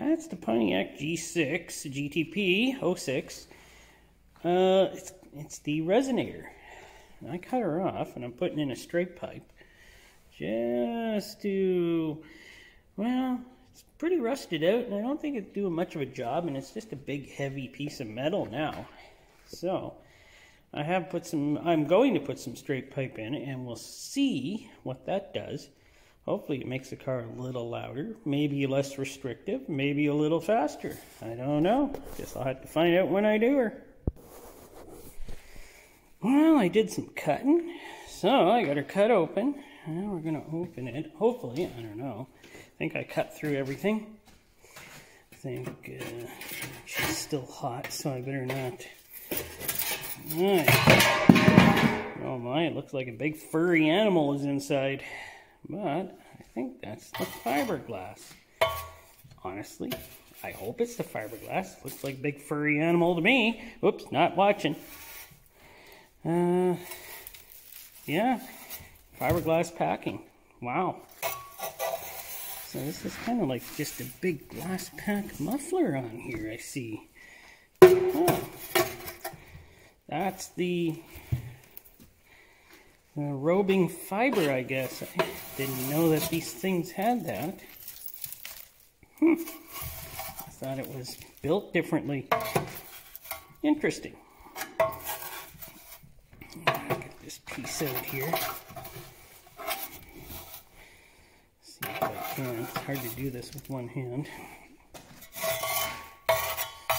That's the Pontiac G6 GTP 06. Uh, it's, it's the resonator. I cut her off and I'm putting in a straight pipe just to, well, it's pretty rusted out and I don't think it's doing much of a job and it's just a big heavy piece of metal now. So, I have put some, I'm going to put some straight pipe in and we'll see what that does. Hopefully it makes the car a little louder, maybe less restrictive, maybe a little faster. I don't know. Guess I'll have to find out when I do her. Well, I did some cutting, so I got her cut open. Now we're gonna open it. Hopefully, I don't know. I think I cut through everything. I think uh, she's still hot, so I better not. Oh my, it looks like a big furry animal is inside. But I think that's the fiberglass. Honestly, I hope it's the fiberglass. Looks like big furry animal to me. Whoops, not watching. Uh, yeah, fiberglass packing. Wow. So this is kind of like just a big glass pack muffler on here, I see. Oh, that's the uh, roving fiber, I guess. I didn't know that these things had that. Hmm. I thought it was built differently. Interesting. Get this piece out here. See if I can. It's hard to do this with one hand.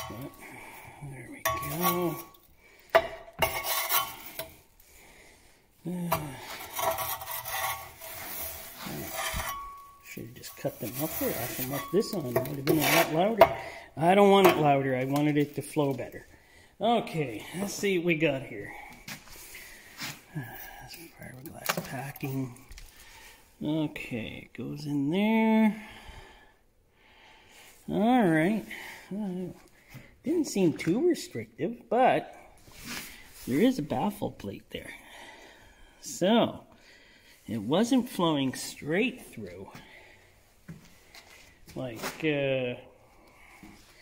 But there we go. Should have just cut the muffler off and left this on. It would have been a lot louder. I don't want it louder. I wanted it to flow better. Okay, let's see what we got here. That's Fiberglass packing. Okay, goes in there. All right. Didn't seem too restrictive, but there is a baffle plate there. So, it wasn't flowing straight through. Like, uh,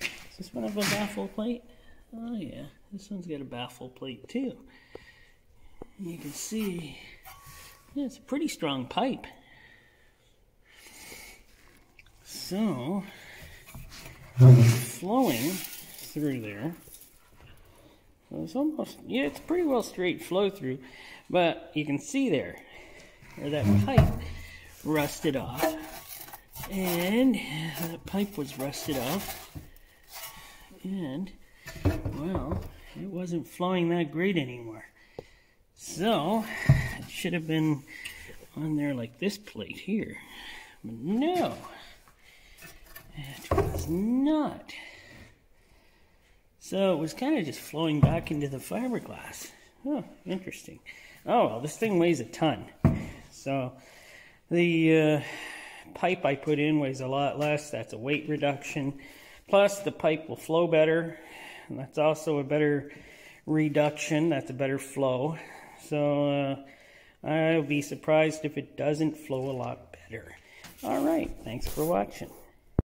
is this one have a baffle plate? Oh yeah, this one's got a baffle plate too. You can see, yeah, it's a pretty strong pipe. So, flowing through there. It's almost, yeah, it's pretty well straight flow through. But you can see there, where that pipe rusted off. And that pipe was rusted off. And, well, it wasn't flowing that great anymore. So, it should have been on there like this plate here. But no, it was not. So it was kind of just flowing back into the fiberglass. Oh, interesting. Oh, well, this thing weighs a ton. So the uh, pipe I put in weighs a lot less. That's a weight reduction. Plus, the pipe will flow better. And that's also a better reduction. That's a better flow. So uh, I'll be surprised if it doesn't flow a lot better. All right. Thanks for watching.